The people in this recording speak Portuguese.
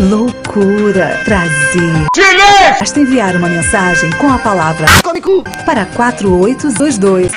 Loucura. Prazer. Basta enviar uma mensagem com a palavra Cômico. para 4822.